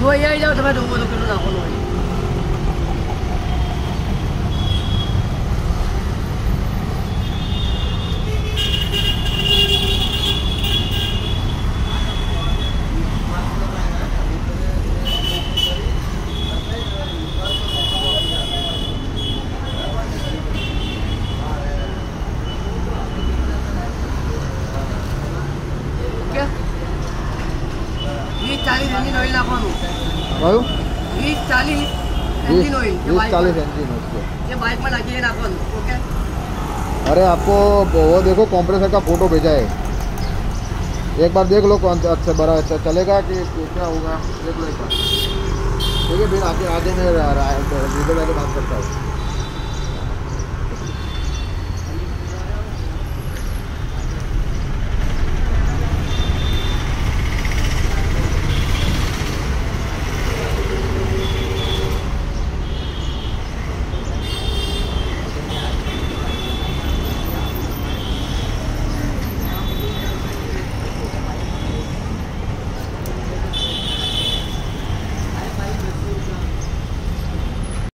我也要什么东西我都跟着他我 ચાલીસ engine oil નાખવાનું કયું વીસ ચાલીસ बीस એન્જિન ઓઇલ એ बीस બાઇકમાં- चालीस इंचिन उसके એ બાઇકમાં નાખીને નાખવાનું ઓકે अरे आपको वो देखो कंप्रेसर का फोटो भेजा है एक बार देख लो कौन सा अच्छा बड़ा अच्छा चलेगा कि क्या होगा देख लो एक बार ठीक है फिर आगे आगे मैं वीडियो जाके बात करता हूँ